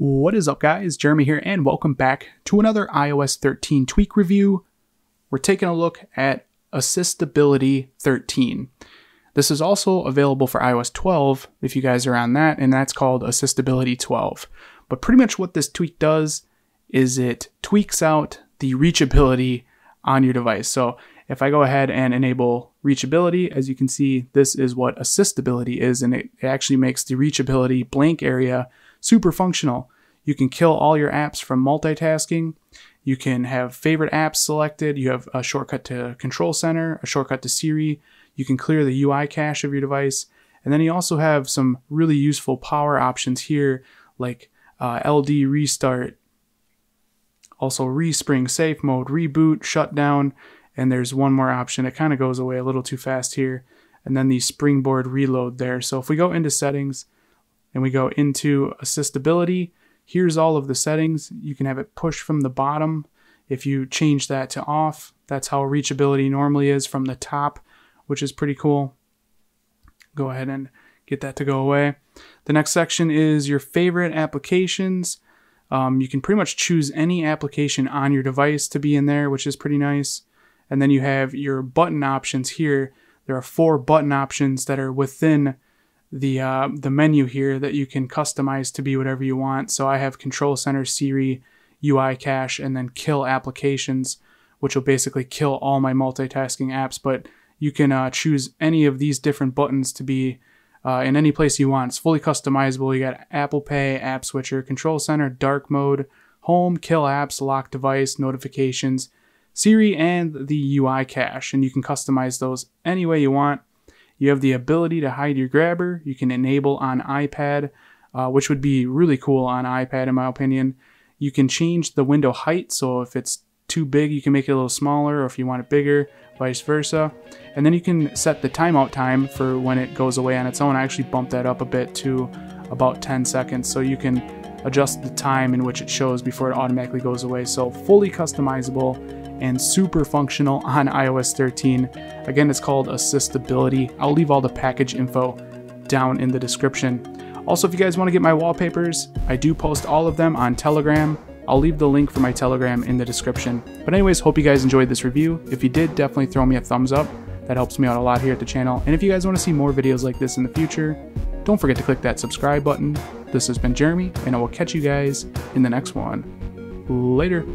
What is up guys, Jeremy here and welcome back to another iOS 13 tweak review. We're taking a look at Assistability 13. This is also available for iOS 12 if you guys are on that and that's called Assistability 12. But pretty much what this tweak does is it tweaks out the reachability on your device. So if I go ahead and enable reachability, as you can see, this is what assistability is, and it actually makes the reachability blank area super functional. You can kill all your apps from multitasking. You can have favorite apps selected. You have a shortcut to Control Center, a shortcut to Siri. You can clear the UI cache of your device. And then you also have some really useful power options here, like uh, LD restart, also respring safe mode, reboot, shutdown, and there's one more option. It kind of goes away a little too fast here. And then the springboard reload there. So if we go into settings, and we go into assistability. Here's all of the settings. You can have it push from the bottom. If you change that to off, that's how reachability normally is from the top, which is pretty cool. Go ahead and get that to go away. The next section is your favorite applications. Um, you can pretty much choose any application on your device to be in there, which is pretty nice. And then you have your button options here. There are four button options that are within the uh, the menu here that you can customize to be whatever you want. So I have Control Center, Siri, UI Cache, and then Kill Applications, which will basically kill all my multitasking apps. But you can uh, choose any of these different buttons to be uh, in any place you want. It's fully customizable. You got Apple Pay, App Switcher, Control Center, Dark Mode, Home, Kill Apps, Lock Device, Notifications, Siri, and the UI Cache. And you can customize those any way you want. You have the ability to hide your grabber. You can enable on iPad, uh, which would be really cool on iPad in my opinion. You can change the window height, so if it's too big, you can make it a little smaller, or if you want it bigger, vice versa. And then you can set the timeout time for when it goes away on its own. I actually bumped that up a bit to about 10 seconds, so you can adjust the time in which it shows before it automatically goes away. So fully customizable and super functional on iOS 13. Again, it's called Assistability. I'll leave all the package info down in the description. Also, if you guys want to get my wallpapers, I do post all of them on Telegram. I'll leave the link for my Telegram in the description. But anyways, hope you guys enjoyed this review. If you did, definitely throw me a thumbs up. That helps me out a lot here at the channel. And if you guys want to see more videos like this in the future, don't forget to click that subscribe button. This has been Jeremy, and I will catch you guys in the next one. Later.